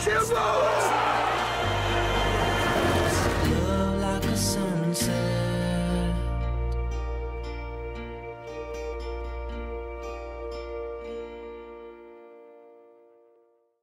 Chegou!